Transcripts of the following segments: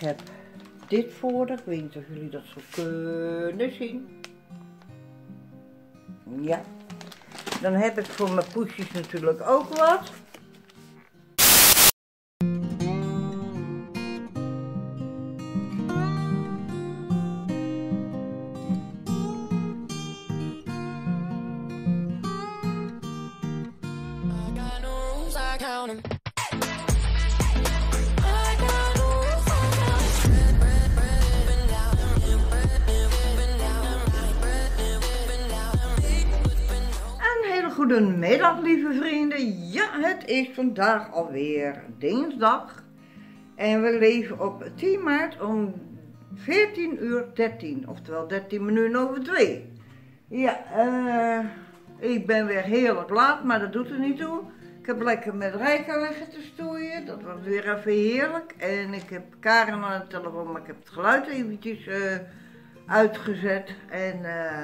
heb dit voor ik weet niet of jullie dat zo kunnen zien. Ja. Dan heb ik voor mijn poesjes natuurlijk ook wat. Vrienden. Ja, het is vandaag alweer dinsdag. En we leven op 10 maart om 14 uur 13, oftewel 13 minuten over 2. Ja, eh, ik ben weer heerlijk laat, maar dat doet er niet toe. Ik heb lekker met Rijka liggen te stoeien, dat was weer even heerlijk. En ik heb Karen aan de telefoon, maar ik heb het geluid eventjes eh, uitgezet. En eh,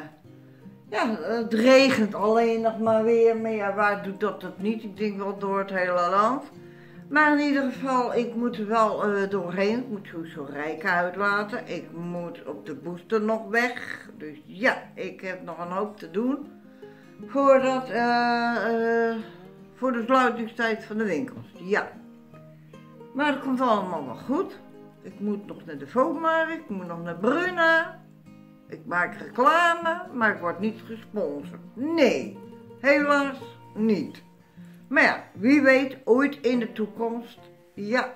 ja, het regent alleen nog maar weer, maar ja, waar doet dat het niet? Ik denk wel door het hele land. Maar in ieder geval, ik moet er wel eh, doorheen. Ik moet sowieso Rijka uitlaten. Ik moet op de booster nog weg. Dus ja, ik heb nog een hoop te doen. Voordat, eh, eh, voor de sluitingstijd van de winkels. Ja. Maar dat komt allemaal wel goed. Ik moet nog naar de Voogmarkt, ik moet nog naar Bruna. Ik maak reclame, maar ik word niet gesponsord. Nee, helaas niet. Maar ja, wie weet, ooit in de toekomst, ja.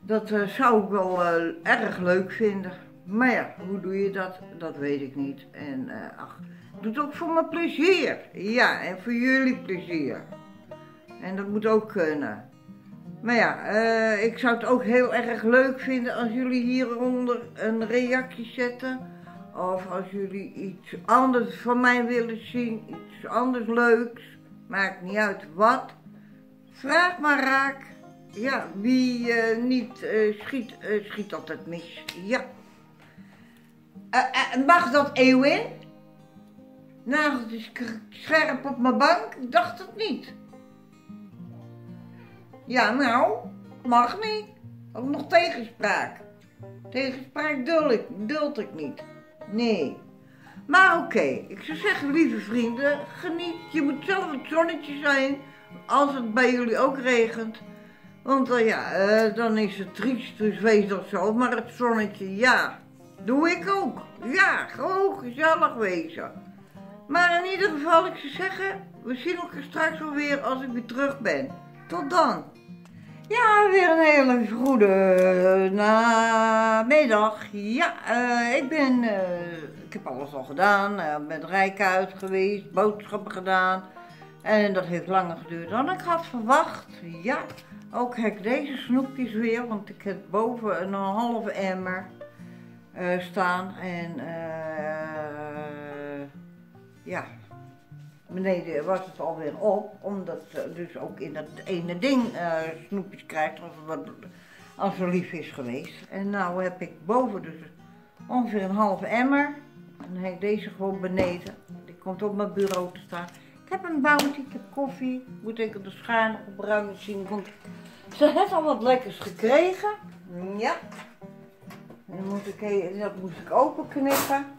Dat eh, zou ik wel eh, erg leuk vinden. Maar ja, hoe doe je dat? Dat weet ik niet. En eh, ach, doe het ook voor mijn plezier. Ja, en voor jullie plezier. En dat moet ook kunnen. Maar ja, ik zou het ook heel erg leuk vinden als jullie hieronder een reactie zetten. Of als jullie iets anders van mij willen zien, iets anders leuks. Maakt niet uit wat. Vraag maar raak. Ja, wie eh, niet eh, schiet, eh, schiet altijd mis. Ja. Mag dat Eeuwin? Nagelt is scherp op mijn bank? Ik dacht het niet. Ja, nou, mag niet. Ook nog tegenspraak. Tegenspraak duld ik, duld ik niet. Nee. Maar oké, ik zou zeggen, lieve vrienden, geniet. Je moet zelf het zonnetje zijn als het bij jullie ook regent. Want eh, ja, eh, dan is het triest, dus wees dat zo. Maar het zonnetje, ja, doe ik ook. Ja, gewoon gezellig wezen. Maar in ieder geval, ik zou zeggen, we zien elkaar straks wel weer als ik weer terug ben. Tot dan. Ja, weer een hele goede eh, namiddag. Ja, eh, ik ben, eh, ik heb alles al gedaan. eh met Rijkuit geweest, boodschappen gedaan. En dat heeft langer geduurd dan ik had verwacht. Ja, ook heb ik deze snoepjes weer, want ik heb boven een halve emmer staan. En ja, beneden was het alweer op, omdat ze dus ook in dat ene ding eh, snoepjes krijgt als, wat, als lief is geweest. En nou heb ik boven dus ongeveer een halve emmer. En dan heb ik deze gewoon beneden. Die komt op mijn bureau te staan. Ik heb een bounty, ik heb koffie. Moet ik de schaar nog op ruim zien. Want ze heeft al wat lekkers gekregen. Ja. En dan moet ik, dat moest ik openknippen.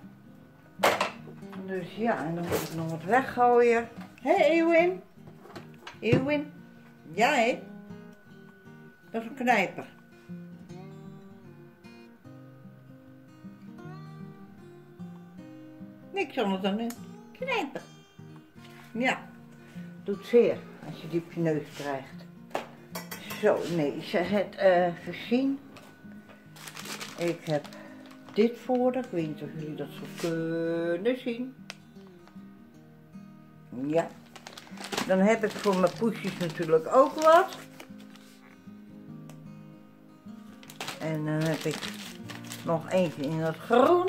Dus ja, en dan moet ik nog wat weggooien. Hé, hey, Eowyn? Eowyn? Ja? Dat is een knijper. Niks anders dan een knijper. Ja, doet zeer als je die op je neus krijgt. Zo, nee, ze het eh voorzien. Ik heb dit voor ik weet niet of jullie dat zo kunnen zien. Ja. Dan heb ik voor mijn poesjes natuurlijk ook wat. En dan heb ik nog eentje in het groen.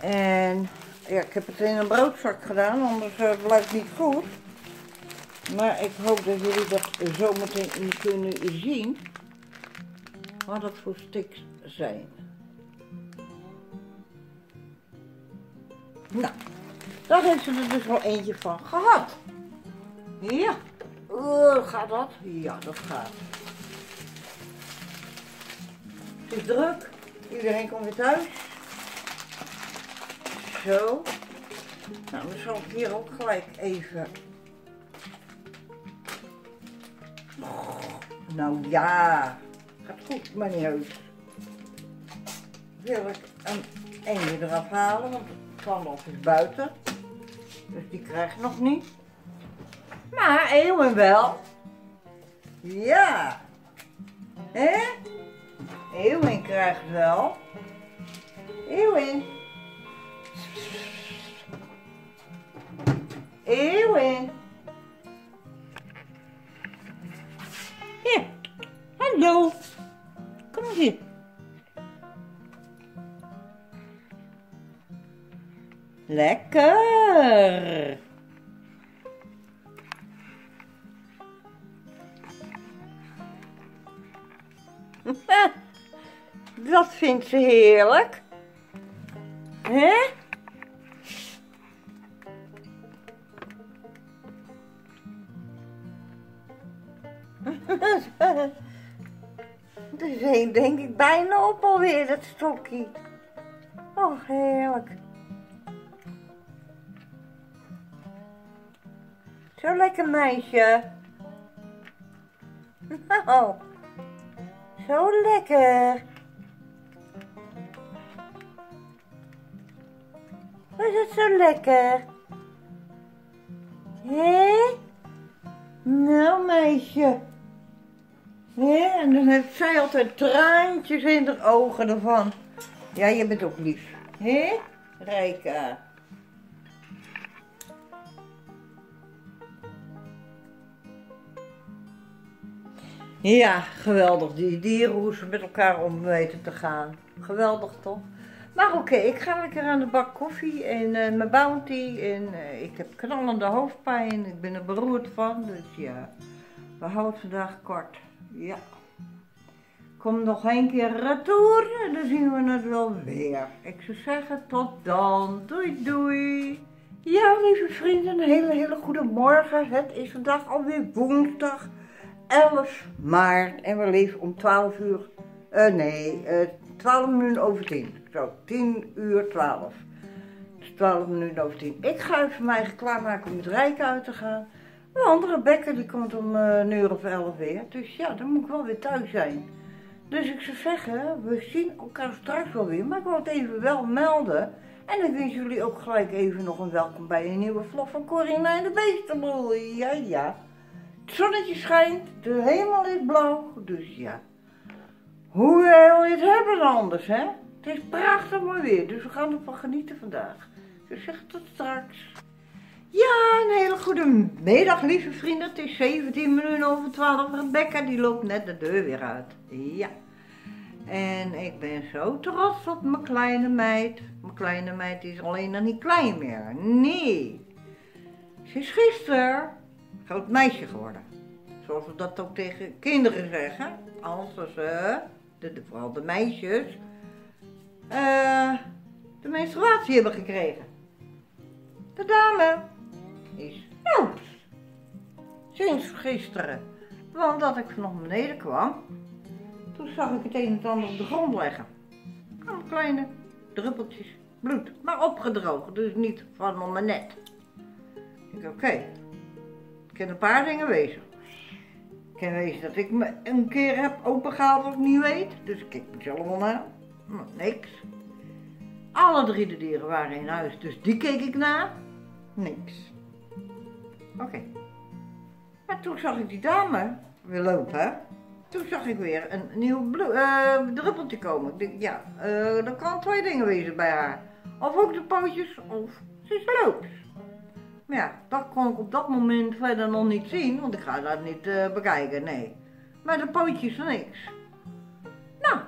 En ja, ik heb het in een broodzak gedaan, anders eh, blijft het niet goed. Maar ik hoop dat jullie dat zo meteen kunnen zien. Wat dat voor sticks zijn. Nou, daar heeft ze er dus wel eentje van gehad. Ja. Oh, gaat dat? Ja, dat gaat. Het is druk. Iedereen komt weer thuis. Zo. Nou, dan zal ik hier ook gelijk even. Oh, nou ja, gaat goed, meneer Heus. Wil ik een eentje eraf halen, want kwamlof is buiten. Dus die krijgt nog niet. Maar Eeuwen wel. Ja. Hè? Eeuwen krijgt wel. Eeuwen. Eeuwen. Hier. Hallo. Lekker. Dat vindt ze heerlijk. Hè? Er zijn denk ik bijna op alweer, dat stokje. Oh, heerlijk. Zo lekker meisje. Nou, zo lekker. Was het zo lekker? Hé? Nou, meisje. Hé? En dan heeft zij altijd traantjes in haar ogen ervan. Ja, je bent ook lief. Hé? Rijka. Ja, geweldig. Die dieren hoe ze met elkaar om weten te gaan. Geweldig toch? Maar oké, ik ga lekker aan de bak koffie en eh, mijn bounty. En eh, ik heb knallende hoofdpijn. Ik ben er beroerd van. Dus ja, we houden vandaag kort. Ja. Kom nog een keer retour en dan zien we het wel weer. Ik zou zeggen tot dan. Doei doei. Ja, lieve vrienden, een hele hele goede morgen. Het is vandaag alweer woensdag 11 maart en we leven om 12 uur. eh, nee, eh 12 minuten over 10. Zo, 10 uur 12. Dus 12 minuten over 10. Ik ga even mij klaarmaken om het Rijk uit te gaan. Want Rebecca die komt om eh, een uur of 11 weer. Dus ja, dan moet ik wel weer thuis zijn. Dus ik zou zeggen, we zien elkaar straks wel weer. Maar ik wil het even wel melden. En ik wens jullie ook gelijk even nog een welkom bij een nieuwe vlog van Corinne en de Beestenboel. Ja, ja. Het zonnetje schijnt, de hemel is blauw. Dus ja. Hoe wil je het hebben anders, hè? Het is prachtig mooi weer, dus we gaan ervan genieten vandaag. Dus zeg tot straks. Ja, een hele goede middag, lieve vrienden. Het is 17 minuten over 12. Rebecca, die loopt net de deur weer uit. Ja. En ik ben zo trots op mijn kleine meid. Mijn kleine meid is alleen nog niet klein meer. Nee. Ze is gisteren groot meisje geworden. Zoals we dat ook tegen kinderen zeggen. Als ze, de, vooral de meisjes, eh, de menstruatie hebben gekregen. De dame is oud. Sinds gisteren. Want dat ik nog beneden kwam, toen zag ik het een en het ander op de grond leggen. Kleine druppeltjes bloed. Maar opgedroogd, dus niet van om mijn net. Ik oké, het kan een paar dingen wezen. Het kan wezen dat ik me een keer heb opengehaald wat ik niet weet. Dus ik kijk mezelf wel naar. Niks. Alle drie de dieren waren in huis, dus die keek ik naar. Niks. Oké. Maar toen zag ik die dame weer lopen. Toen zag ik weer een nieuw eh, druppeltje komen. Ik denk, ja, eh er kan twee dingen wezen bij haar. Of ook de pootjes, of ze loopt. Maar ja, dat kon ik op dat moment verder nog niet zien, want ik ga dat niet eh, bekijken, nee. Maar de pootjes niks. Nou,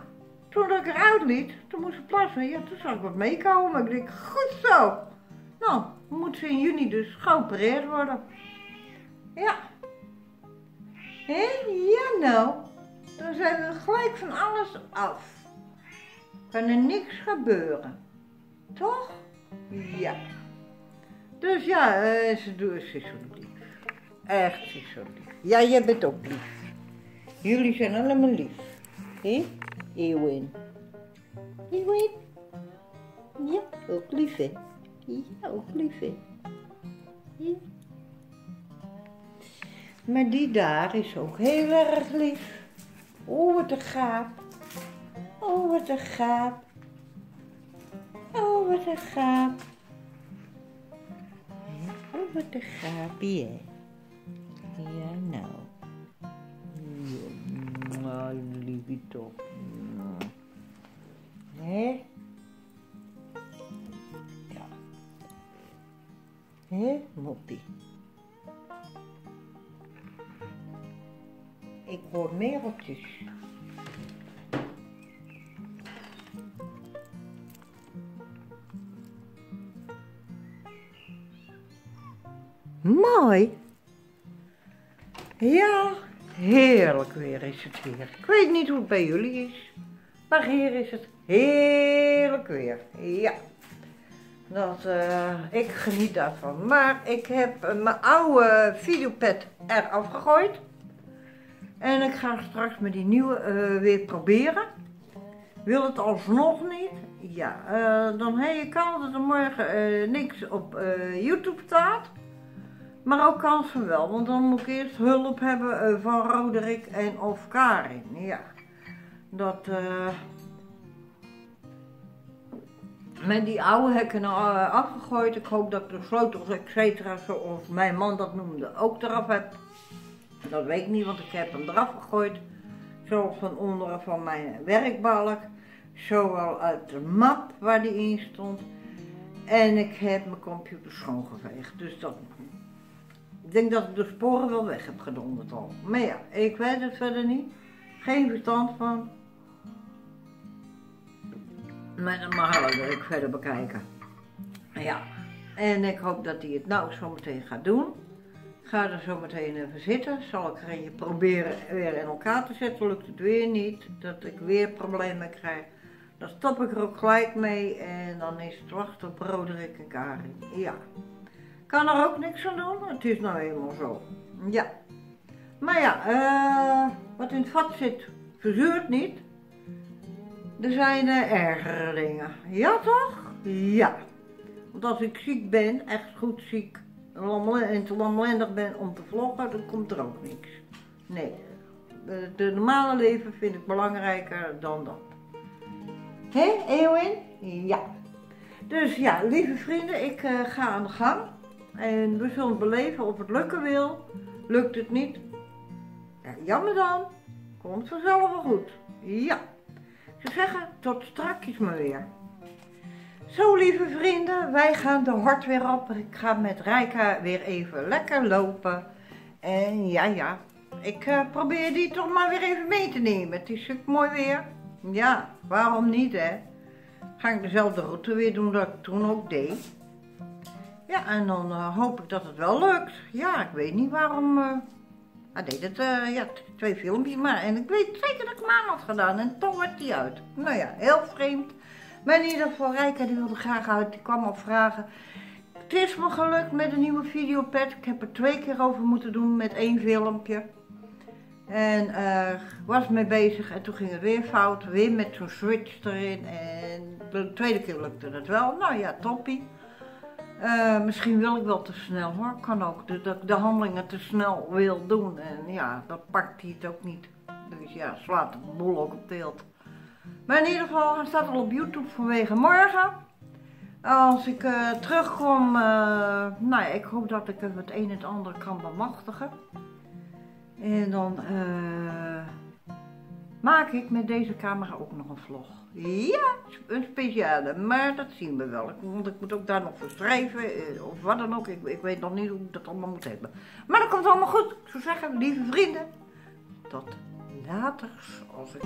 toen ik eruit liet, toen moest ik plassen, ja, toen zag ik wat meekomen. Ik denk, goed zo. Nou, moet ze in juni dus geopereerd worden. Ja. Hé, ja nou. Dan zijn we gelijk van alles af. Kan er niks gebeuren. Toch? Ja. Dus ja, eh, ze, doen, ze zo lief. Echt, ze zo lief. Ja, jij bent ook lief. Jullie zijn allemaal lief. Hé? Eeuwin. Eeuwin? Ja, ook lief, hè? Ja, ook lief, hè? Ja. Maar die daar is ook heel erg lief. Oh, wat een gaap. Oh, wat een gaap. Oh, wat een gaap. Oh, wat een gaapie, hè? Ja, nou. Ja, nou, liefie toch. Ja. Hè, moppie? Ik hoor mereltjes. Mooi. Ja, heerlijk weer is het hier. Ik weet niet hoe het bij jullie is, maar hier is het heerlijk weer. Ja, dat, eh, ik geniet daarvan. Maar ik heb eh, mijn oude videopad eraf gegooid. En ik ga straks met die nieuwe eh, weer proberen. Wil het alsnog niet? Ja, dan heb je kans dat er morgen niks op YouTube staat. Maar ook kans wel, want dan moet ik eerst hulp hebben van Roderick en of Karin. Ja, dat... eh, met die oude hekken uh, afgegooid. Ik hoop dat de sleutels, et cetera, zoals mijn man dat noemde, ook eraf heb. Dat weet ik niet, want ik heb hem eraf gegooid. Zoals van onderen van mijn werkbalk. Zowel uit de map waar die in stond. En ik heb mijn computer schoongeveegd. Dus dat... Ik denk dat ik de sporen wel weg heb gedonderd al. Maar ja, ik weet het verder niet. Geen verstand van. Maar dan mag ik verder bekijken. Ja, en ik hoop dat hij het nou zo meteen gaat doen. Ga er zo meteen even zitten. Zal ik er eentje proberen weer in elkaar te zetten. Lukt het weer niet. Dat ik weer problemen krijg. Dan stop ik er ook gelijk mee. En dan is het wachten op Roderick en Karin. Ja. Kan er ook niks aan doen. Het is nou eenmaal zo. Ja. Maar ja, eh, wat in het vat zit, verzuurt niet. Er zijn eh, ergere dingen. Ja toch? Ja. Want als ik ziek ben, echt goed ziek, en te lamlendig ben om te vloggen, dan komt er ook niks. Nee. De, de normale leven vind ik belangrijker dan dat. Hé, Eowyn? Ja. Dus ja, lieve vrienden, ik eh, ga aan de gang. En we zullen beleven of het lukken wil. Lukt het niet? Ja, jammer dan. Komt vanzelf wel goed. Ja. Zeggen, tot straks maar weer. Zo lieve vrienden, wij gaan de hort weer op. Ik ga met Rijka weer even lekker lopen. En ja, ja, ik eh, probeer die toch maar weer even mee te nemen. Het is ook mooi weer. Ja, waarom niet hè? Ga ik dezelfde route weer doen dat ik toen ook deed. Ja, en dan eh, hoop ik dat het wel lukt. Ja, ik weet niet waarom... eh, hij deed het, eh, ja, twee filmpjes maar. En ik weet zeker dat ik hem aan had gedaan. En toch werd die uit. Nou ja, heel vreemd. Maar in ieder geval, Rijka die wilde graag uit. Die kwam op vragen. Het is me gelukt met een nieuwe videopad. Ik heb er twee keer over moeten doen met één filmpje. En eh was mee bezig en toen ging het weer fout. Weer met zo'n switch erin. En de tweede keer lukte het wel. Nou ja, toppie. Eh, misschien wil ik wel te snel hoor, kan ook. Dat ik de handelingen te snel wil doen. En ja, dat pakt hij het ook niet. Dus ja, slaat de boel ook op teelt. Maar in ieder geval, hij staat al op YouTube vanwege morgen. Als ik eh, terugkom, eh, nou ja, ik hoop dat ik het een en het ander kan bemachtigen. En dan eh, maak ik met deze camera ook nog een vlog. Ja, een speciale, maar dat zien we wel. Want ik moet ook daar nog voor schrijven, eh, of wat dan ook. Ik, ik weet nog niet hoe ik dat allemaal moet hebben. Maar dat komt allemaal goed. Ik zou zeggen, lieve vrienden, tot later als ik...